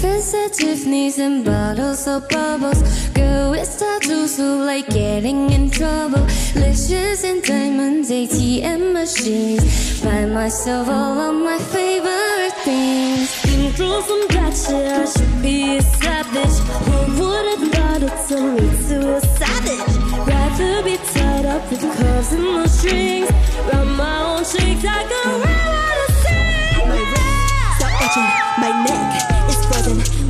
At Tiffany's and bottles of bubbles. Girl with tattoos who like getting in trouble. Licious and diamonds, ATM machines. Buy myself all of my favorite things. Been through some bad shit, I should be a savage. Who would've thought it turned me to a savage? Rather be tied up with curves and no strings. Round my own cheeks, I can wear what I sing. Stop itching. My neck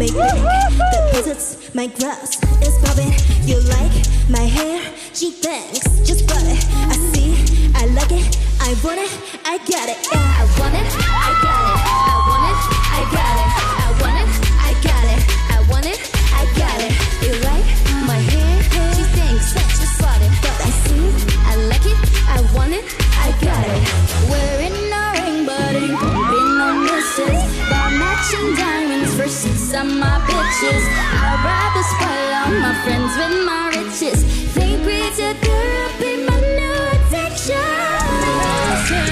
frozen. My neck deposits. My gloves is popping. You like my hair? Gee, thanks. Just bought it. I see. I like it. I want it. I got it. Yeah. I want it, I got it. I want it, I got it. For of my bitches. I'd rather spoil all my friends with my riches. Think we together be my new addiction.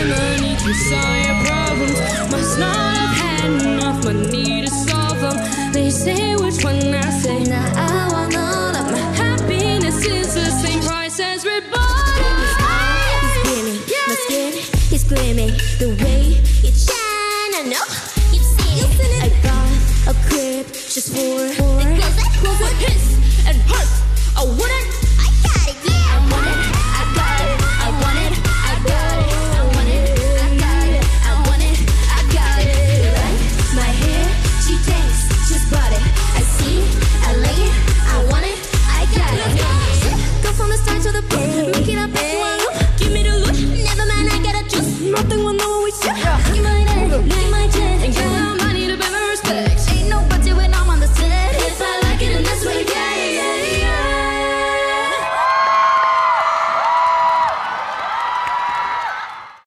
Money can solve your problems. Must not have had enough money to solve them. They say which one I say. Now I want all of my Happiness is the same price as red He's bottom. gleaming. My skin is gleaming. The way it shine, I know a just for. It goes that close with his and hers. I wanna